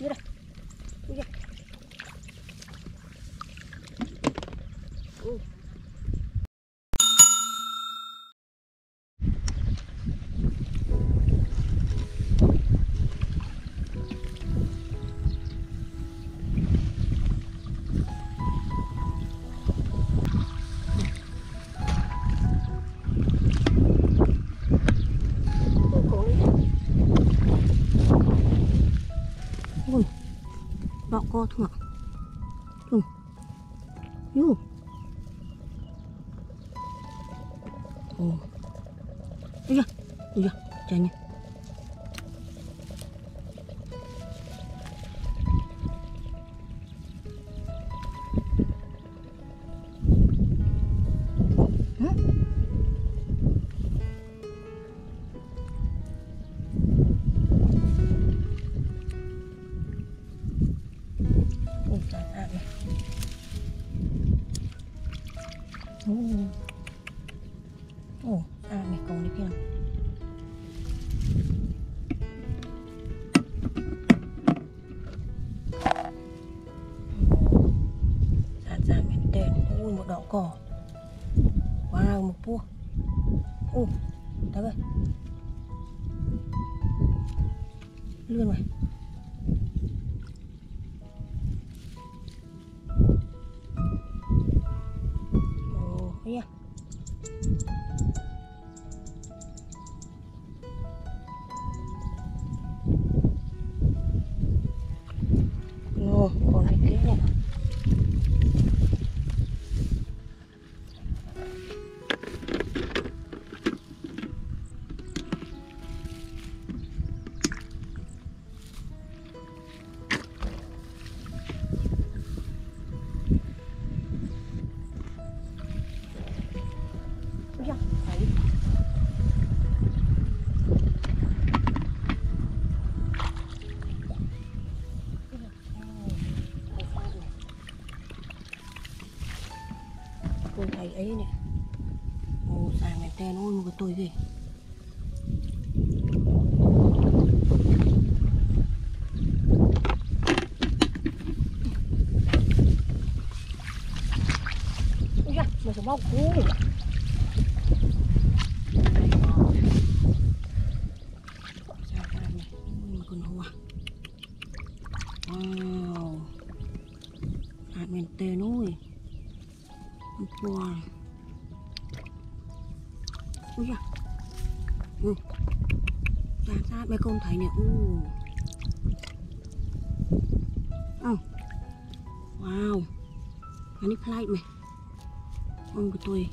Đi co thôi ạ. Thương. Yu. Ồ. Ây da, ây da, chạy nha. Cỏ. Wow, một pua. ô đó ơi. Lươn này. Ồ, thấy à? Ồ, còn này kia nhỉ Ồ, sàn mẹ tên ôi một Ra mấy con thấy nè. U. Ừ. Ờ. Wow. Anh đi flight mày. Ông của tôi.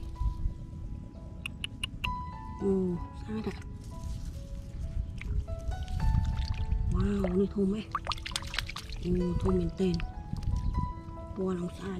ồ xa thật Wow, đi thùng ấy. ồ thùng mình tên. Bùa lòng xa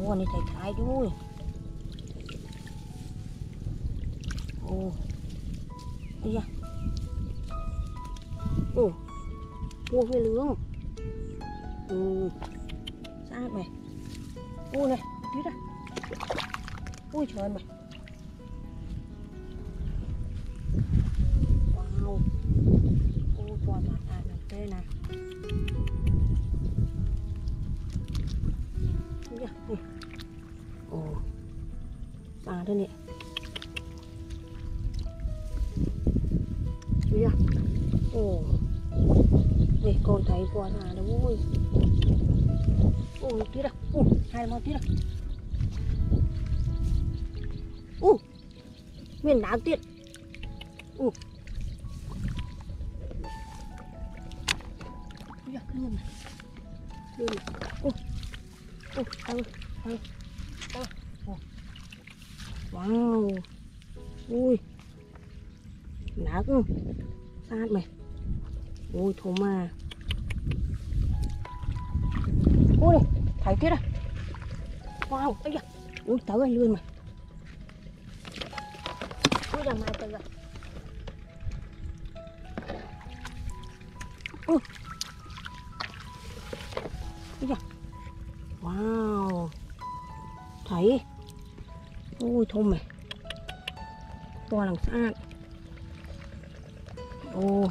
chó. À? Ui, này thấy khai đuôi. Ồ. Đi ra. Ồ. mua cái lướng. Ừ. Sát mày. Ui này, tí ra. Ui trời mày. Ui da, ui. Ồ. À đây nè. Ui da. Ồ. Đây con thấy quả là đâu ôi. Ôi tí ra. Ui, hai mau tí ra. Ui. Miền đáng tiện. Ui. Ui da, lươn này. Lươn này. Ui. Ui, đâu ơi, đâu ơi, đâu ơi. Ồ. ว้าวอุ้ยหนักสะอา Ui, tao ơi, tao. Wow. Ui. Nát không? Sát mày. Ui, thú mà. Ui, thấy tiết à. Wow, ấy da. Ui, tớ ơi, lươn mày. Ui, đằng mai tao rồi. Ui. Ấy da wow. Thấy. Ui thơm này to làm sát ô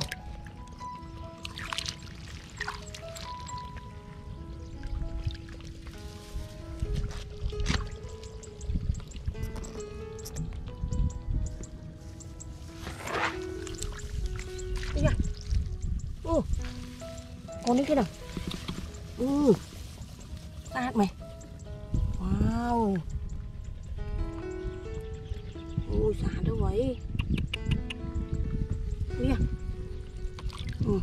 Ây Con đấy kia nào. Tát mày. Wow. ôi xả đâu vậy? Ui à Ừ.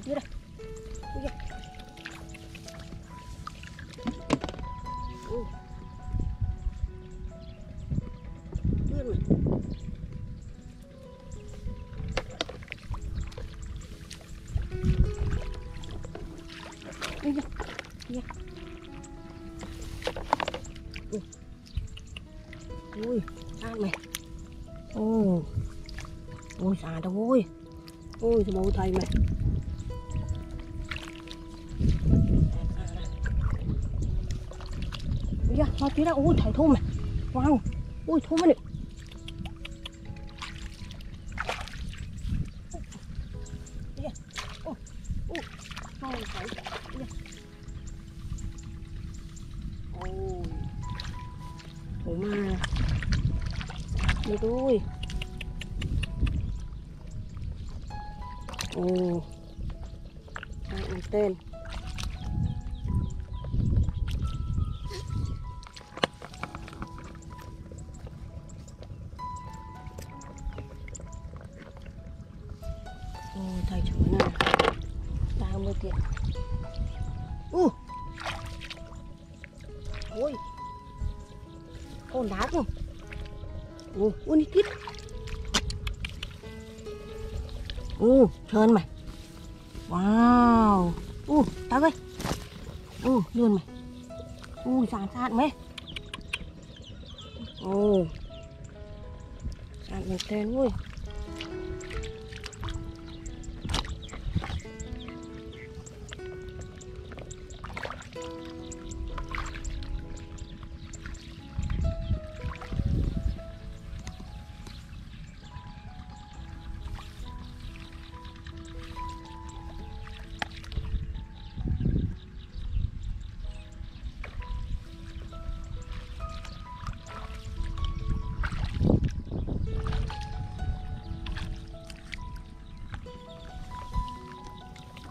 Ôi thấy chưa đây. Ui da. Ui. Vươn. Ui Ui. Sao mày? Ồ. Ôi xà đâu ôi Ôi, sao bầu thầy mày Dạ, hoa tí ra, ôi thầy thơm này Wow, ôi thơm này Dạ, ôi, ôi, sao thầy. Dạ Ôi. Thổ ma. Đây tôi Ồ. Hai tên? Ba mươi tiền u ôi con đá không ồ ôi đi tít Ồ, trơn mày. Wow. u tao ơi. u luôn mày. u sàn sàn mày. Ồ. Sàn một tên ui.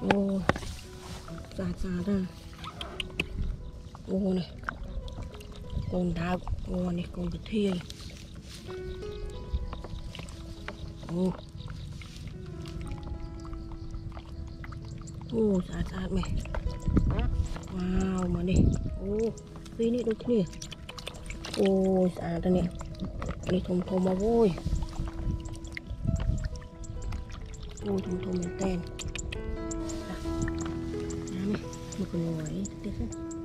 អូស្អាតស្អាតណាអូនេះកូនដើកអូនេះកូនពធាយអូអូស្អាតស្អាតមែនវ៉ាវមកនេះអូពីនេះដូចគ្នាអូស្អាតណាស់នេះនេះធំធំមកអូយអូធំធំមែនតើ 对。